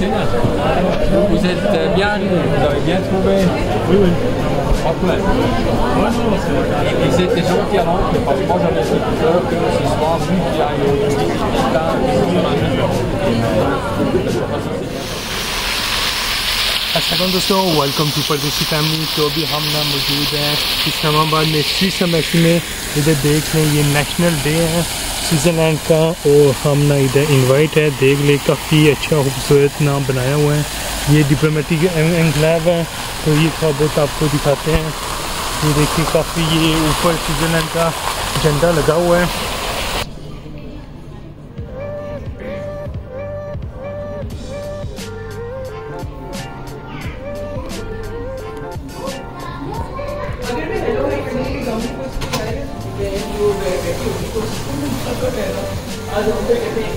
Vous êtes euh, bien arrivés, vous avez bien trouvé. Oui, oui. Pas plein. Vous êtes des gens qui rentrent, parce que moi j'avais ce peur que ce soit vous qui ayez au السلام دوستوں welcome to Pardesi family تو بھی ہم نہ موجود ہیں اسلام آباد میں سری سمیسی میں ادھر دیکھ لیں یہ نیشنل ڈے ہے سوئٹزرلینڈ کا اور ہم نہ ادھر انوائٹ ہے دیکھ لیں کافی اچھا خوبصورت نام بنایا ہوا ہے یہ ڈپلومیٹک انقلاب ہے تو یہ خوابت آپ کو دکھاتے ہیں یہ دیکھیں کافی یہ اوپر سوئٹزرلینڈ کا جھنڈا لگا ہوا ہے Très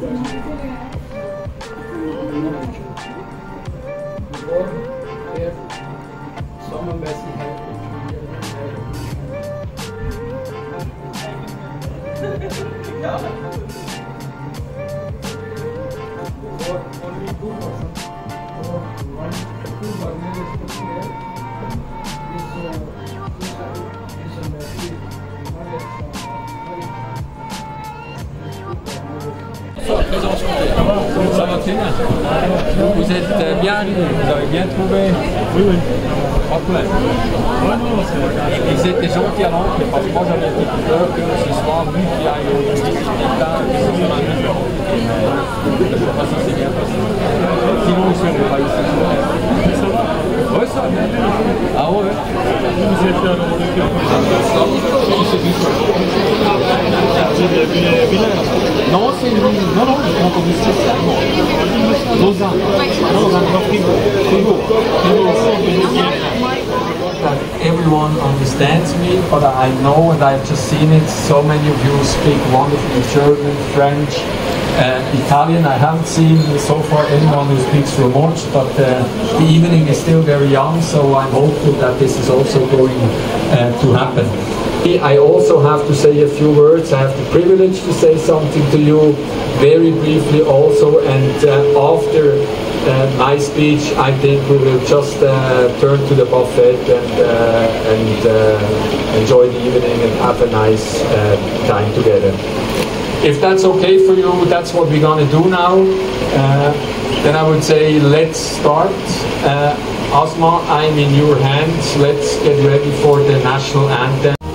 怎么不对啊 Kinder. Vous êtes euh, bien arrivés, vous avez bien trouvé. Oui, oui. Pas de problème. Ils étaient gentils à l'entrée parce que moi j'avais dit peur que ce soit vous qui aille au l'État, qui se soit mal Je ne sais pas si c'est bien passé. Sinon, ils seraient pas ici. Ça va Oui, ça va. Ah ouais Vous êtes là dans le cœur. C'est du sol. Non, c'est une. Non, non, j'ai entendu ça. Understands me, but I know and I've just seen it. So many of you speak wonderfully German, French, uh, Italian. I haven't seen so far anyone who speaks Romansh, but uh, the evening is still very young, so I'm hopeful that this is also going uh, to happen. I also have to say a few words. I have the privilege to say something to you very briefly also, and uh, after uh, my speech, I think we will just uh, turn to the buffet and, uh, and uh, enjoy the evening and have a nice uh, time together. If that's okay for you, that's what we're gonna do now. Uh, then I would say let's start. Asma, I'm in your hands. Let's get ready for the national anthem.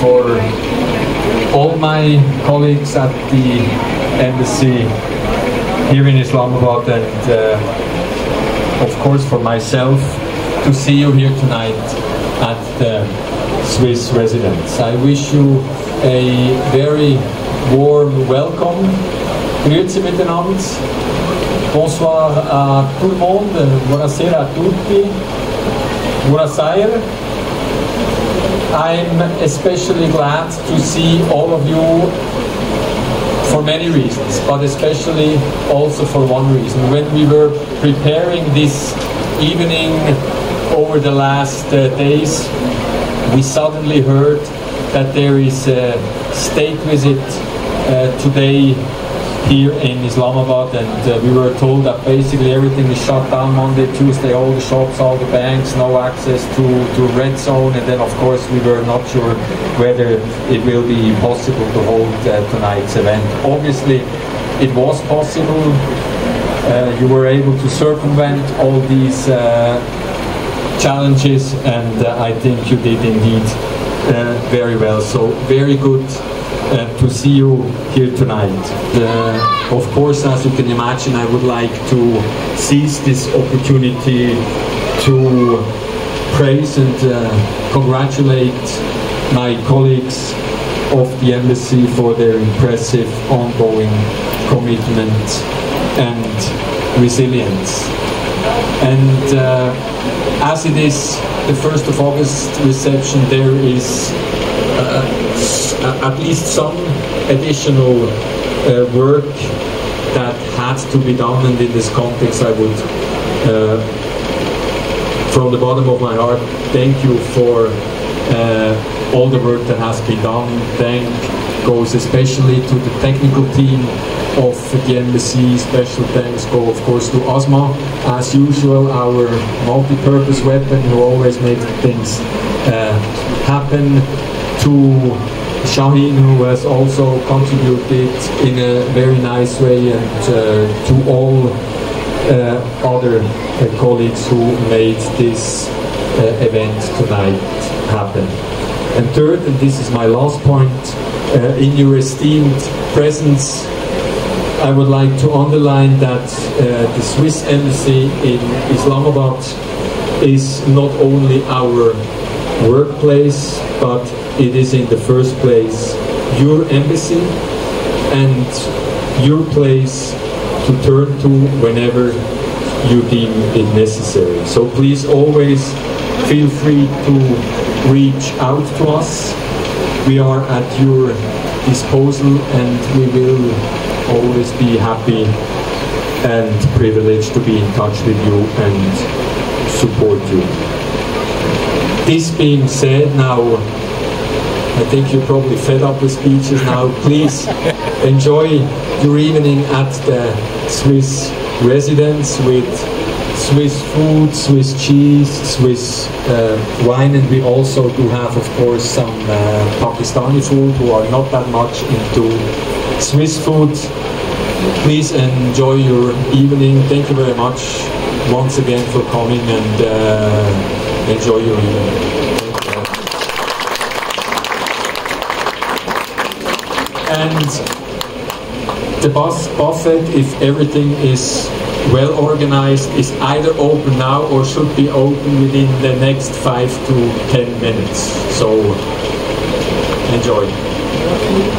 For all my colleagues at the embassy here in Islamabad and uh, of course for myself to see you here tonight at the Swiss residence. I wish you a very warm welcome. Grüezi miteinander. Bonsoir à tout le monde. Buonasera a tutti. Buonasera. I'm especially glad to see all of you for many reasons, but especially also for one reason. When we were preparing this evening over the last uh, days, we suddenly heard that there is a state visit uh, today here in Islamabad, and uh, we were told that basically everything is shut down Monday, Tuesday, all the shops, all the banks, no access to, to red zone, and then of course we were not sure whether it will be possible to hold uh, tonight's event. Obviously, it was possible. Uh, you were able to circumvent all these challenges, and uh, I think you did indeed uh, very well. So very good uh, to see you here tonight. Uh, of course, as you can imagine, I would like to seize this opportunity to praise and uh, congratulate my colleagues of the embassy for their impressive ongoing commitment and resilience. And uh, as it is the 1st of August reception, there is uh, at least some additional uh, work that had to be done, and in this context, I would, uh, from the bottom of my heart, thank you for uh, all the work that has been done. Thank goes especially to the technical team of the embassy. Special thanks go, of course, to Asma, as usual, our multi-purpose weapon who always makes things uh, happen. To Shaheen, who has also contributed in a very nice way, and uh, to all uh, other uh, colleagues who made this event tonight happen. And third, and this is my last point, in your esteemed presence, I would like to underline that uh, the Swiss embassy in Islamabad is not only our workplace, but it is in the first place your embassy and your place to turn to whenever you deem it necessary. So please always feel free to reach out to us. We are at your disposal and we will always be happy and privileged to be in touch with you and support you. This being said, now I think you're probably fed up with speeches now. Please enjoy your evening at the Swiss residence with Swiss food, Swiss cheese, Swiss uh, wine, and we also do have, of course, some uh, Pakistani food who are not that much into Swiss food. Please enjoy your evening. Thank you very much once again for coming and uh, enjoy your evening. And the bus buffet, if everything is well organized, is either open now or should be open within the next five to ten minutes. So enjoy.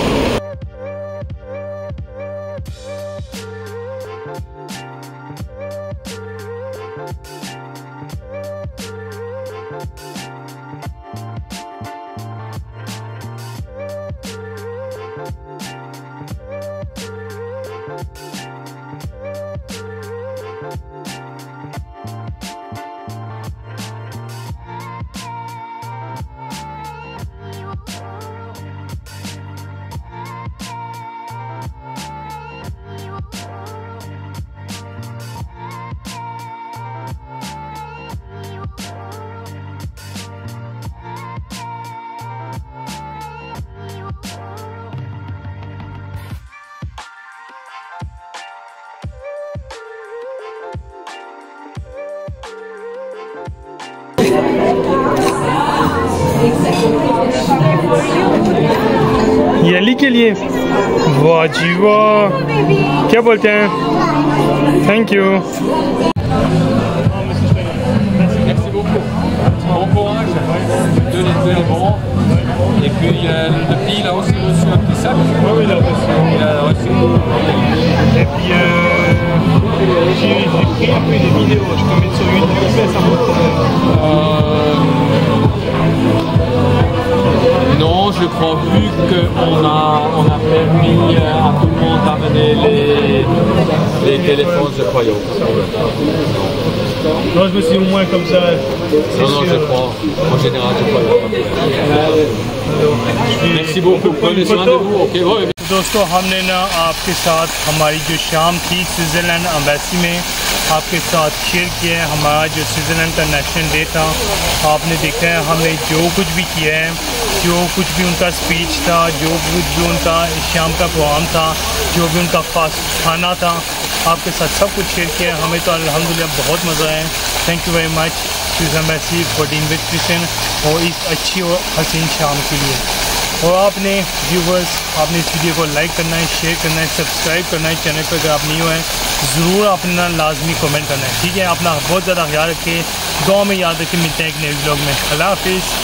ये अली के लिए वाह जी वाह क्या बोलते हैं thank you Merci beaucoup. Bon courage. Deux les deux les bons. Et puis euh, le petit il a aussi reçu un petit sac. Oui, il a reçu. Il a reçu. Et puis, euh, j'ai j'ai pris un peu des vidéos, je peux mettre sur YouTube, les téléphones, je crois, il n'y a aucun problème. Non. non, je me suis au moins comme ça. Non, non, je crois. En général, je crois. Merci beaucoup. Prenez soin de vous. Ok, ouais. دوستو ہم نے نا آپ کے ساتھ ہماری جو شام تھی سوئٹزرلینڈ امبیسی میں آپ کے ساتھ شیئر کیا ہے ہمارا جو سوئٹزرلینڈ کا نیشنل ڈے تھا آپ نے دیکھا ہے ہم نے جو کچھ بھی کیا ہے جو کچھ بھی ان کا سپیچ تھا جو کچھ بھی ان کا شام کا پروگرام تھا جو بھی ان کا فاسٹ کھانا تھا آپ کے ساتھ سب کچھ شیئر کیا ہمیں تو الحمدللہ بہت مزہ آئے تھینک یو ویری مچ فیوزا میسی فار ڈینگ وتھ کرسچن اور اس اچھی اور حسین شام کے لیے۔ اور آپ نے ویورس آپ نے اس ویڈیو کو لائک کرنا ہے شیئر کرنا ہے سبسکرائب کرنا ہے چینل پر اگر آپ نہیں ہوئے، ضرور اپنا لازمی کمنٹ کرنا ہے۔ ٹھیک ہے، اپنا بہت زیادہ خیال رکھے گاؤں میں یاد رکھیں ملتے ہیں ایک نئے بلاگ میں۔ اللہ حافظ۔